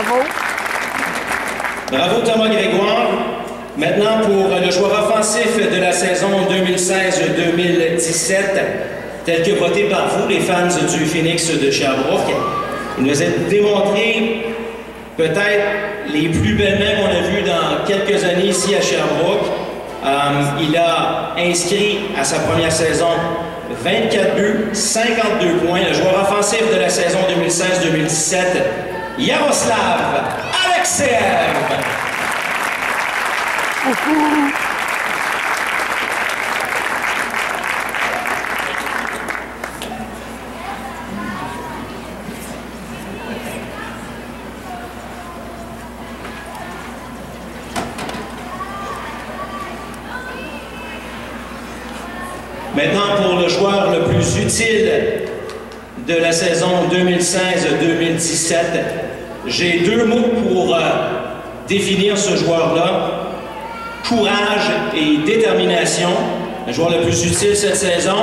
Bravo. Bravo Thomas Grégoire. Maintenant pour le joueur offensif de la saison 2016-2017, tel que voté par vous, les fans du Phoenix de Sherbrooke. Il nous a démontré peut-être les plus belles mains qu'on a vues dans quelques années ici à Sherbrooke. Euh, il a inscrit à sa première saison 24 buts, 52 points. Le joueur offensif de la saison 2016-2017 Yaroslav Alexeyev. Maintenant, pour le joueur le plus utile de la saison 2016-2017, j'ai deux mots pour euh, définir ce joueur-là. Courage et détermination. Le joueur le plus utile cette saison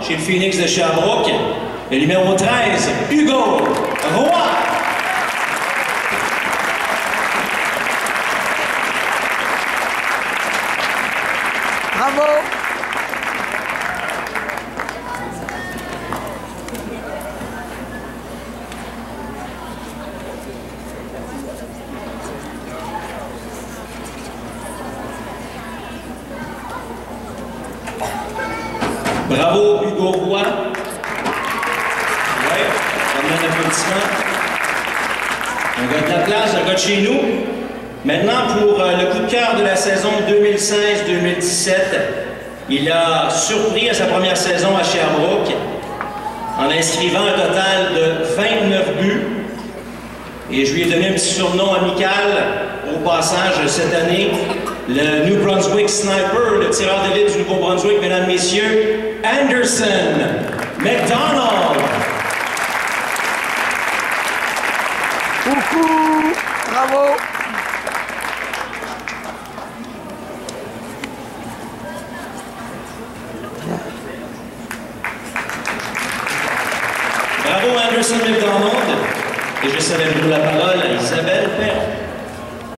chez le Phoenix de Sherbrooke, le numéro 13, Hugo Roy. Bravo! Bravo, Hugo Roy. Oui, on a un applaudissement. De la place, un gars de chez nous. Maintenant, pour euh, le coup de cœur de la saison 2016-2017, il a surpris à sa première saison à Sherbrooke en inscrivant un total de 29 buts. Et je lui ai donné un petit surnom amical au passage cette année, le New Brunswick Sniper, le tireur d'élite du Nouveau-Brunswick, mesdames, messieurs, Anderson McDonald. Coucou! Bravo! Bravo Anderson McDonald. Et je célèbre la